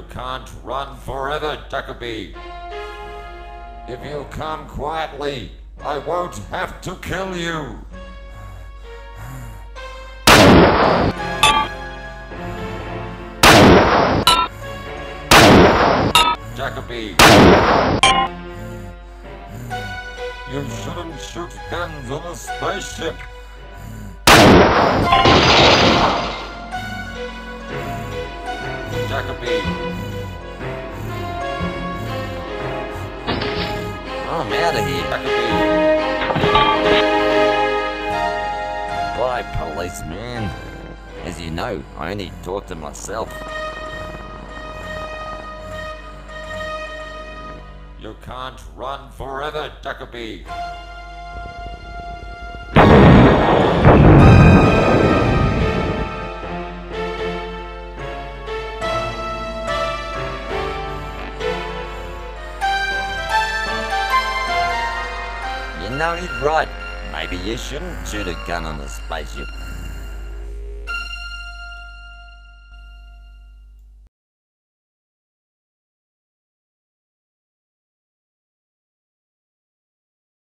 can't run forever, Jacoby. If you come quietly, I won't have to kill you. Jacoby. You shouldn't shoot guns on a spaceship. Jacoby. I'm out of here. Jacoby. Bye, policeman. As you know, I only talk to myself. You can't run forever, Jacoby. Know he's right. Maybe you shouldn't shoot a gun on a spaceship.